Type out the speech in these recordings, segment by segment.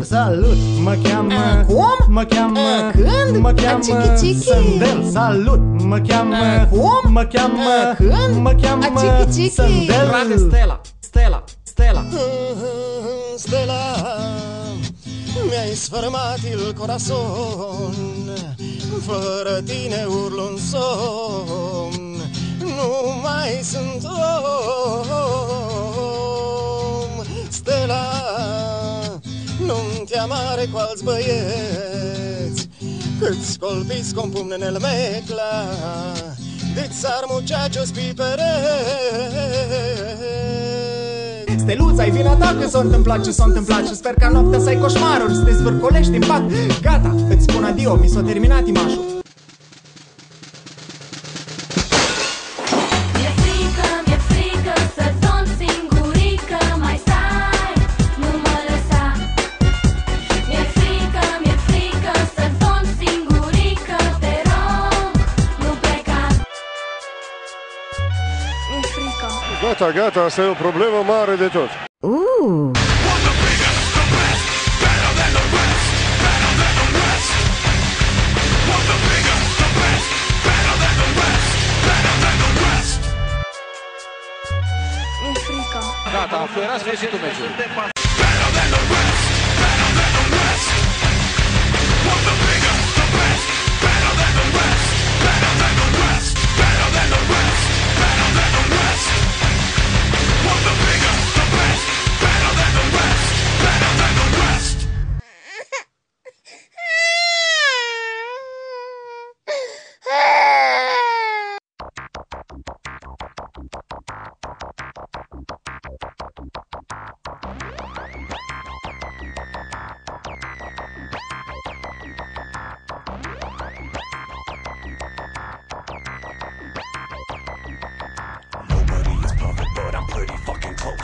Salut, mă cheamă A, cum? Mă cheamă A, când? Mă A, cheamă chichi, chichi. Sandel Salut, mă cheamă A, cum? Mă cheamă A, când? Mă cheamă A, chichi, chichi. Sandel Frate Stella, Stella, Stella Stella, mi-ai sfărmat il corazon Fără tine urlu în somn Nu mai sunt om nu-mi te amare cu alți băieți. Cât scolpiți cu pumnenel mecla Deci ar muchachos pipereți Steluța, ai vina ta că s-a întâmplat ce s-a întâmplat Și sper ca noaptea să ai coșmaruri, să te zvârcolești în pat. Gata, îți spun adio, mi s-a terminat imașul Gata, gata, asta e o problemă mare de tot. Mi-e frică. Gata, am fluierat sfârșitul meciului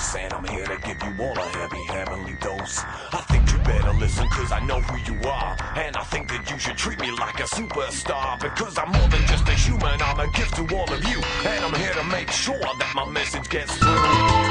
And I'm here to give you all a heavy, heavenly dose. I think you better listen, cause I know who you are. And I think that you should treat me like a superstar. Because I'm more than just a human, I'm a gift to all of you. And I'm here to make sure that my message gets through.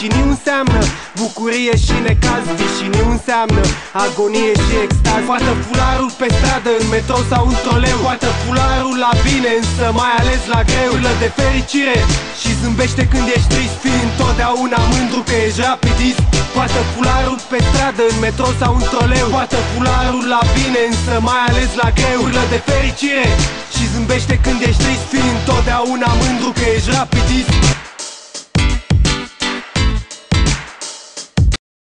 Vișiniu înseamnă bucurie și necaz Vișiniu înseamnă agonie și extaz. Poartă fularul pe stradă, în metrou sau în troleu Poartă fularul la bine, însă mai ales la greu. Urlă de fericire și zâmbește când ești trist Fii întotdeauna mândru că ești rapidist. Poartă fularul pe stradă, în metrou sau în troleu Poartă fularul la bine, însă mai ales la greu. Urlă de fericire și zâmbește când ești trist Fii întotdeauna mândru că ești rapidist